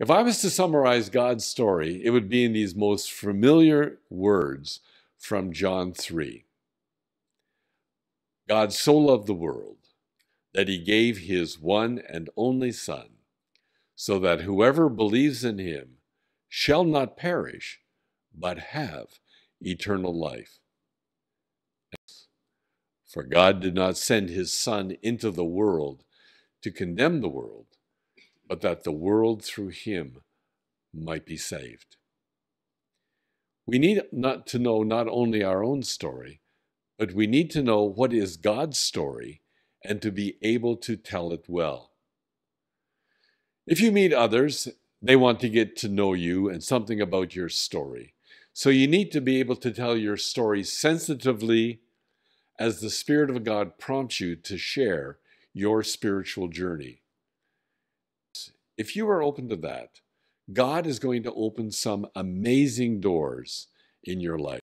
If I was to summarize God's story, it would be in these most familiar words from John 3. God so loved the world that he gave his one and only Son, so that whoever believes in him shall not perish, but have eternal life. For God did not send his Son into the world to condemn the world, but that the world through him might be saved. We need not to know not only our own story, but we need to know what is God's story and to be able to tell it well. If you meet others, they want to get to know you and something about your story. So you need to be able to tell your story sensitively as the Spirit of God prompts you to share your spiritual journey. If you are open to that, God is going to open some amazing doors in your life.